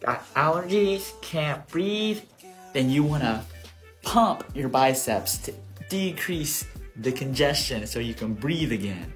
got allergies, can't breathe, then you want to pump your biceps to decrease the congestion so you can breathe again.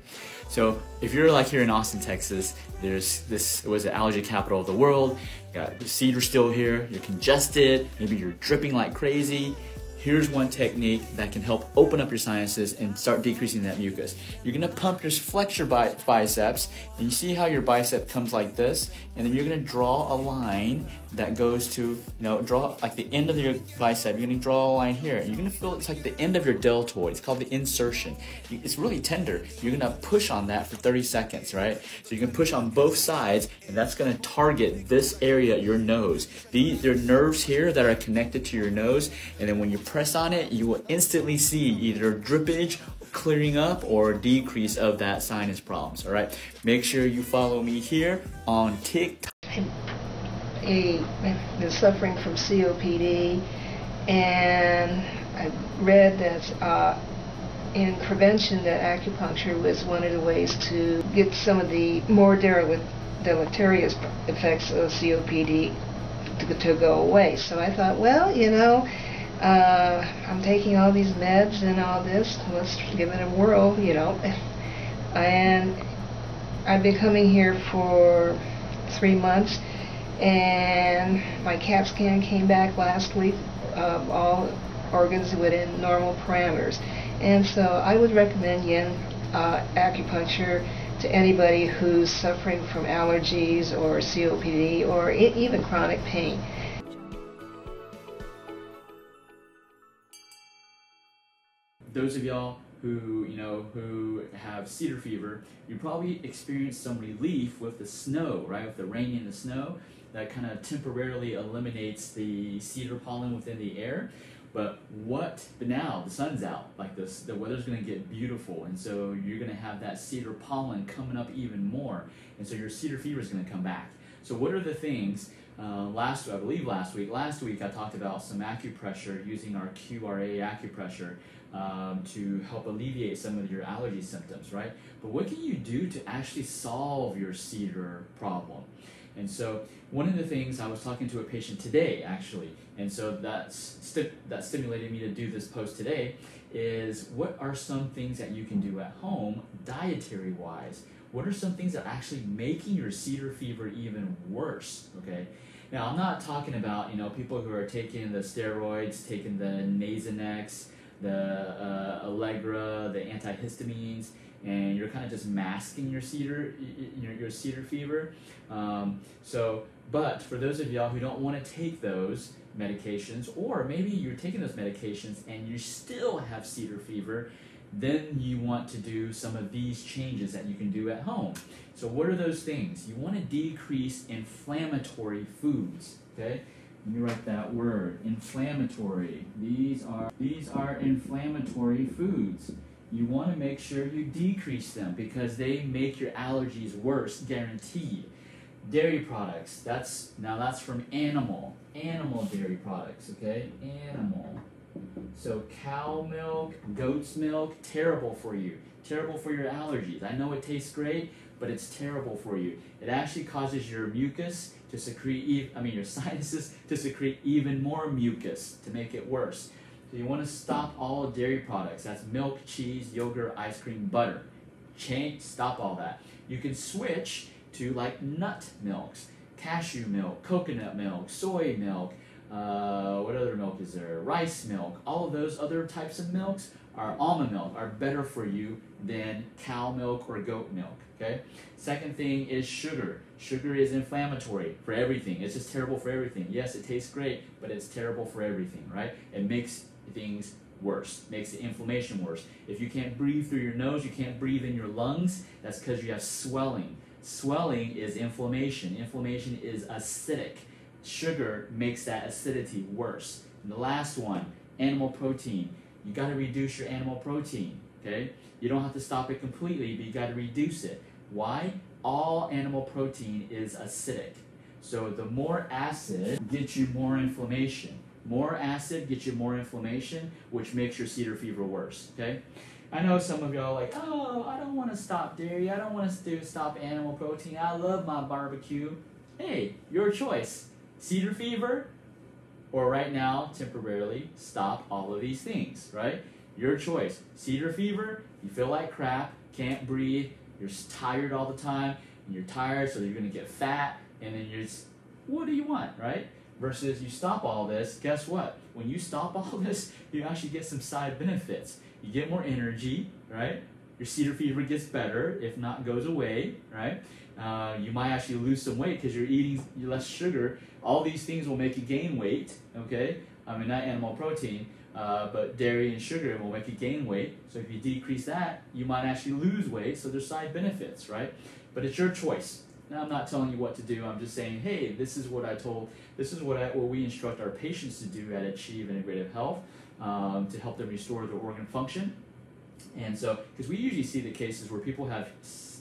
So if you're like here in Austin, Texas, there's this was the allergy capital of the world. You got the cedar still here. You're congested. Maybe you're dripping like crazy here's one technique that can help open up your sinuses and start decreasing that mucus. You're gonna pump your flex your biceps, and you see how your bicep comes like this, and then you're gonna draw a line that goes to, you know, draw like the end of your bicep. You're gonna draw a line here. And you're gonna feel it's like the end of your deltoid. It's called the insertion. It's really tender. You're gonna push on that for 30 seconds, right? So you can push on both sides, and that's gonna target this area, your nose. These there are nerves here that are connected to your nose, and then when you press on it, you will instantly see either drippage clearing up or decrease of that sinus problems. All right, make sure you follow me here on TikTok. I've been suffering from COPD, and I read that uh, in prevention that acupuncture was one of the ways to get some of the more deleterious effects of COPD to, to go away. So I thought, well, you know, uh, I'm taking all these meds and all this, let's give it a whirl, you know. And I've been coming here for three months, and my CAT scan came back last week, uh, all organs within normal parameters. And so I would recommend yin uh, acupuncture to anybody who's suffering from allergies or COPD or even chronic pain. Those of y'all who you know who have cedar fever, you probably experienced some relief with the snow, right? With the rain and the snow, that kind of temporarily eliminates the cedar pollen within the air. But what? But now the sun's out, like this, the weather's going to get beautiful, and so you're going to have that cedar pollen coming up even more, and so your cedar fever is going to come back. So what are the things? Uh, last, I believe last week, last week I talked about some acupressure using our QRA acupressure um, to help alleviate some of your allergy symptoms, right? But what can you do to actually solve your cedar problem? And so one of the things I was talking to a patient today, actually, and so that's sti- that stimulated me to do this post today, is what are some things that you can do at home, dietary wise? What are some things that are actually making your cedar fever even worse? Okay. Now I'm not talking about you know people who are taking the steroids, taking the Nasonex, the uh, Allegra, the antihistamines, and you're kind of just masking your cedar, your, your cedar fever. Um, so, but for those of y'all who don't want to take those medications, or maybe you're taking those medications and you still have cedar fever, then you want to do some of these changes that you can do at home. So, what are those things? You want to decrease inflammatory foods. Okay, let me write that word. Inflammatory. These are these are inflammatory foods. You want to make sure you decrease them because they make your allergies worse, guaranteed. Dairy products. That's now that's from animal. Animal dairy products, okay? Animal. So cow milk, goat's milk, terrible for you. Terrible for your allergies. I know it tastes great, but it's terrible for you. It actually causes your mucus to secrete, I mean your sinuses to secrete even more mucus to make it worse. So you want to stop all dairy products. That's milk, cheese, yogurt, ice cream, butter. Change, stop all that. You can switch to like nut milks, cashew milk, coconut milk, soy milk, uh, what other milk is there? Rice milk. All of those other types of milks are almond milk are better for you than cow milk or goat milk. Okay. Second thing is sugar. Sugar is inflammatory for everything. It's just terrible for everything. Yes, it tastes great, but it's terrible for everything, right? It makes things worse, makes the inflammation worse. If you can't breathe through your nose, you can't breathe in your lungs, that's because you have swelling. Swelling is inflammation. Inflammation is acidic. Sugar makes that acidity worse. And the last one, animal protein. You got to reduce your animal protein, okay? You don't have to stop it completely, but you got to reduce it. Why? All animal protein is acidic. So the more acid gets you more inflammation. More acid gets you more inflammation, which makes your cedar fever worse, okay? I know some of y'all like, oh, I don't want to stop dairy. I don't want to stop animal protein. I love my barbecue. Hey, your choice. Cedar fever, or right now, temporarily, stop all of these things, right? Your choice. Cedar fever, you feel like crap, can't breathe, you're tired all the time, and you're tired, so you're to get fat, and then you're just, what do you want, right? Versus you stop all this, guess what? When you stop all this, you actually get some side benefits. You get more energy, right? Your cedar fever gets better, if not goes away, right? Uh, you might actually lose some weight because you're eating less sugar. All these things will make you gain weight, okay? I mean, not animal protein, uh, but dairy and sugar will make you gain weight. So if you decrease that, you might actually lose weight. So there's side benefits, right? But it's your choice. Now I'm not telling you what to do. I'm just saying, hey, this is what I told. This is what I, what we instruct our patients to do at Achieve Integrative Health um, to help them restore their organ function. And so, because we usually see the cases where people have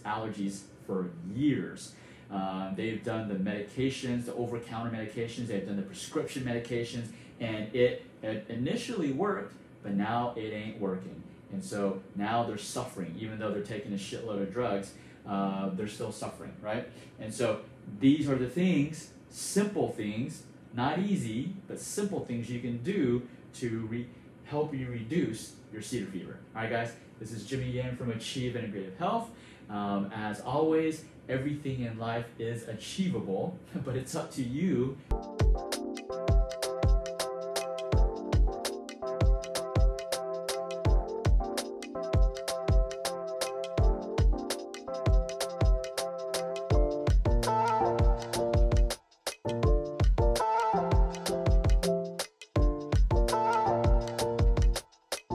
allergies for years. Uh, they've done the medications, the over-counter medications. They've done the prescription medications, and it, it initially worked, but now it ain't working. And so now they're suffering, even though they're taking a shitload of drugs. Uh, they're still suffering, right? And so these are the things, simple things, not easy, but simple things you can do to re- help you reduce your cedar fever. All right, guys, this is Jimmy Yan from Achieve Integrative Health. Um, as always, everything in life is achievable, but it's up to you